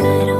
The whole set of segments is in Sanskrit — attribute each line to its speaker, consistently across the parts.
Speaker 1: Pero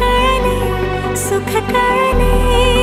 Speaker 1: कळले सुख कळले